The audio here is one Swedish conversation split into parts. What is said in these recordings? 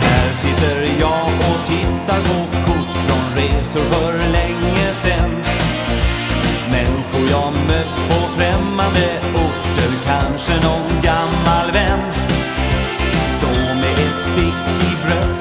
Här sitter jag och tittar på kort från resor för länge sen. Människor jag mött på främmande orter, kanske någon gammal vän. Så med ett stick i bröstet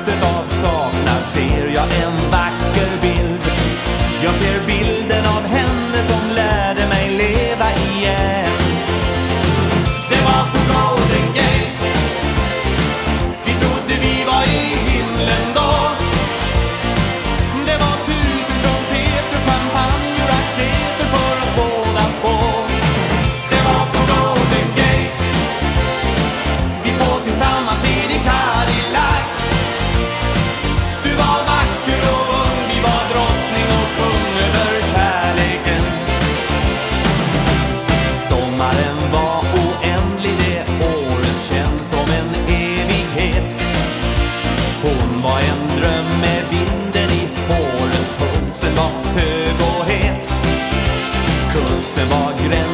var gräns